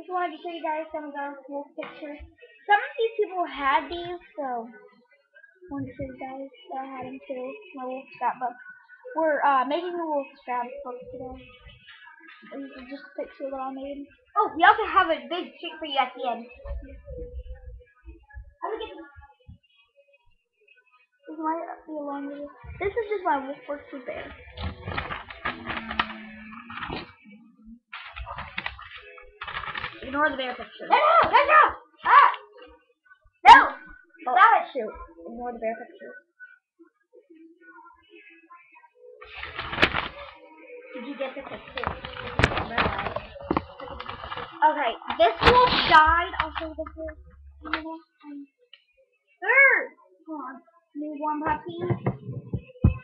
just wanted to show you guys some of the wolf pictures. Some of these people had these, so wanted to show you guys that I had them too. My wolf scrapbook. We're uh, making a wolf scrapbook today. This is just a picture that I made. Oh, we also have a big treat for you at the end. This? Might be a long. This is just my wolf with bear. Ignore the bear picture. No, no, no, no! Ah! No! Oh, Stop it! shoot. Ignore the bear picture. Did you get the picture? Okay, this wolf died. I'll show the wolf. Third! Hold on. Newborn puppies.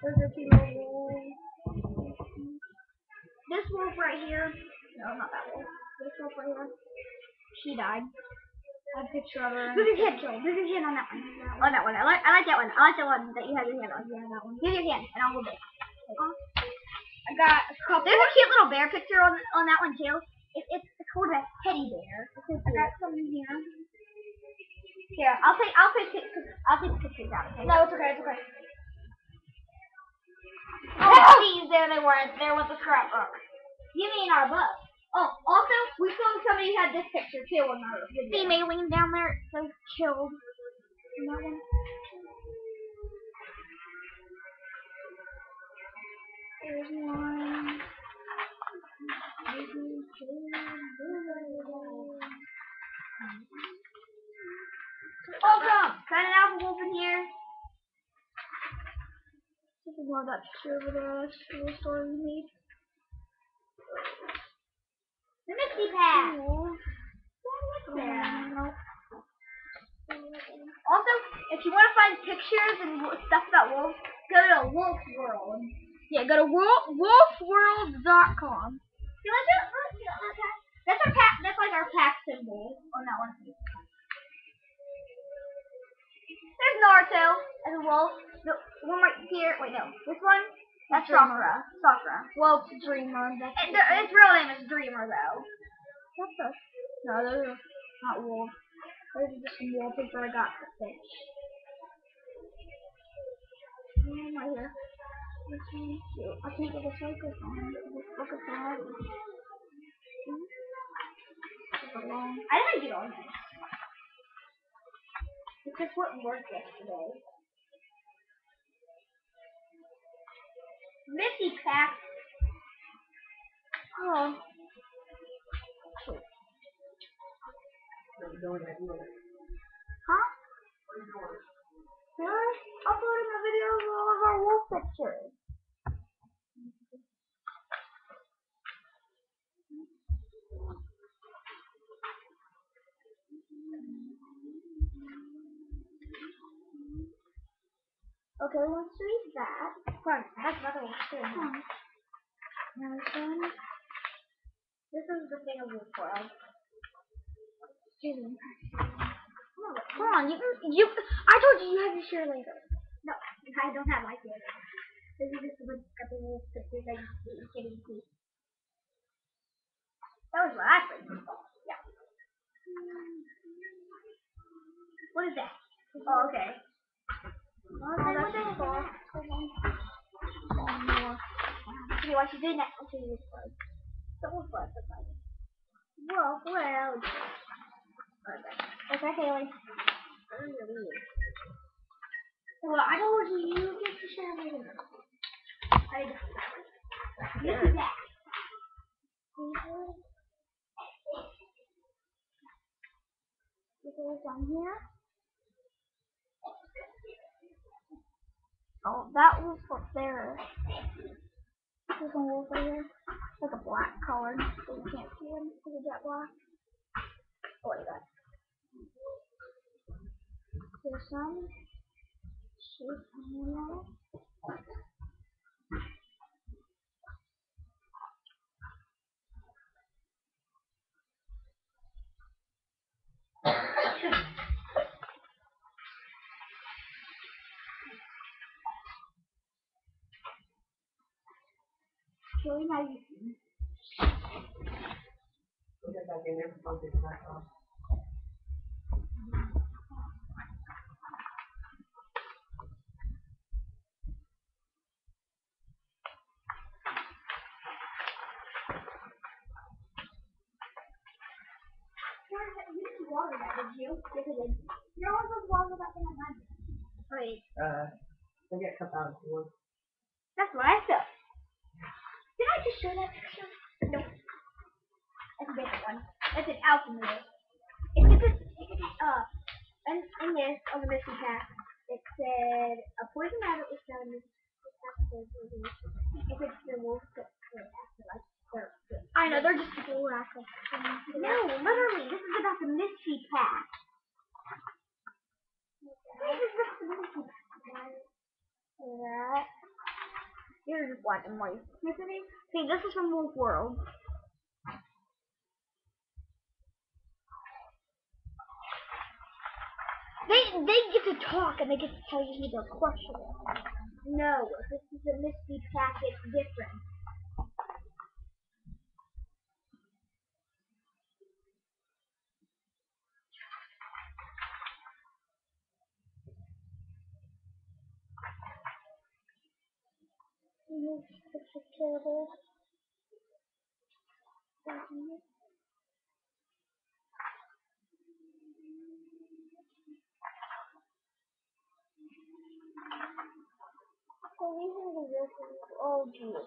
Those are two little wolves. This wolf right here. No, not that wolf. This wolf right here. She died. I have a picture of her. Who's his hand? Who's his hand on that one? On that one. I like, I like that one. I like that one that you have your hand on. Yeah, that one. Give your hand, and I'll hold it. I got a couple. There's a cute little bear picture on on that one too. It, it's it's called a teddy bear. I got some in here. Here, I'll take I'll take I'll take pictures out. Okay? No, it's okay, it's okay. Oh, geez, there they were. There was a scrapbook. You mean our book? Oh, also, we saw somebody had this picture too on our video. See Maylene down there? It says killed. That. There's one. Welcome! Got an apple wolf in here. This is one that picture over there. That's the little story we made. The Misty Path. Yeah. Also, if you want to find pictures and stuff about wolves, go to Wolf World. Yeah, go to wolf, wolfworld.com. See, look at- look at- look at- That's our pack. That's like our pack symbol on that one. There's Naruto as a wolf. The one right here. Wait, no. This one. That's Sakura. Sakura. Wolf Dreamer. That's And the, its real name is Dreamer, though. This? No, those are not wolves. Those are just some wallpaper I got for fish. Um, right here. This one. Shoot, I can't get the focus on. This focus on. Super long. I didn't get on this. Because what worked yesterday. Missy Pack. Oh. Huh? Really? Uploading a video of all of our wolf pictures. Okay, let's read that. Fun. That's another one too. Hmm. Now this one. This is the thing of Wolf World. Me. Come on, you you. I told you you had to share later. No, I don't have my kid. This is just a couple wolf pictures I just. You can't see. That was what I played. Yeah. What is that? Oh, okay. Oh, that's just ball. Okay, what you doing next? This was. The wolf was the fight. Wolf world. Okay, Haley. Well, I told you you get to share later. I This is that. Is on here. Oh, that wolf up there. There's a wolf right here. It's like a black color, so you can't see him because of jet black. Oh, at that. There's some sheep on there. Showing how you back in there before they back off. You didn't water that, did you? I. You're always supposed to water that thing at. Wait, Uh, they get cut out of the that's I thought. Did I just show that picture? No. That's a different one. That's an alchemist. It's just, it's, uh, in, in this, on the mystery pack, it said, a poison rabbit was found in this if it's the wolf that afterlife. I know, they're just people who act like No, literally, this is about the mystery pack. This is about the mystery pack. That. You're just black and white. See, this is from Wolf World. They they get to talk and they get to tell you who crush is. No, this is a mystery pack. It's different. Such a terrible. So these are the verses. Oh, geez.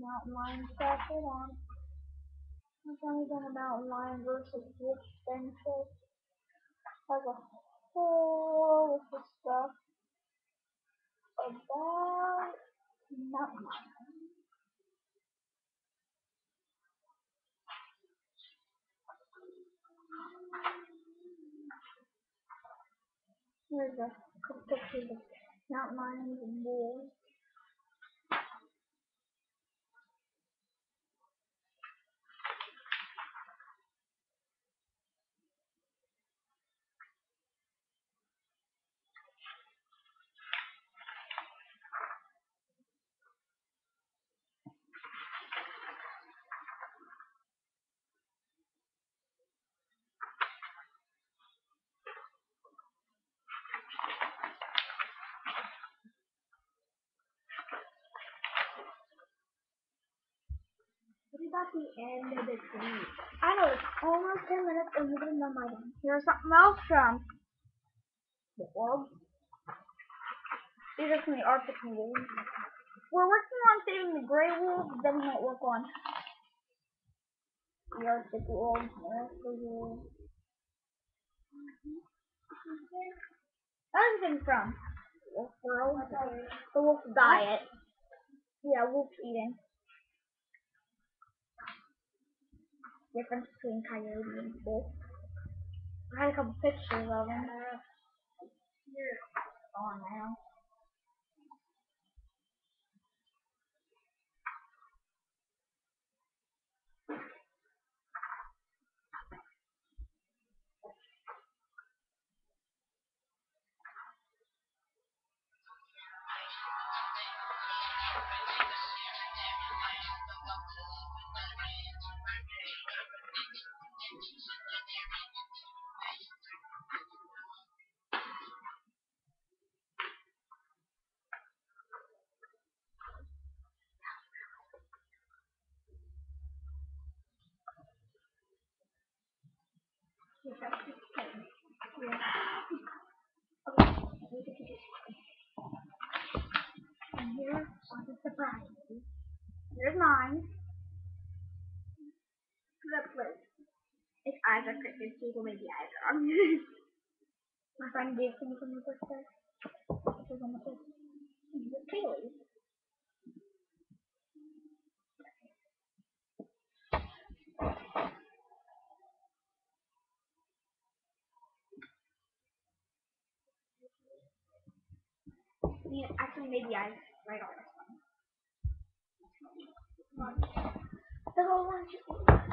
Mountain lion stuff. Hold on. I'm only gonna lion versus which benefit has a whole list of stuff about mountain lion. Here's a couple pictures of mountain lions and wolves. What about the end of the tree? I know it's almost 10 minutes and we're getting done by then. Here's something else from the world. These are from the Arctic wolves. We're working on saving the gray wolves, then we might work on the Arctic wolves, the Arctic wolves. Everything from Wolf World, the wolf diet. Yeah, wolf eating. Difference between coyote and wolf. I had a couple pictures of them. They're gone now. And here are the surprises. Here's mine. The blue. Its eyes are crooked, so you can make the wrong. My friend gave me from the first day. This is on the first. Kaylee. Actually, maybe I right on this one. One.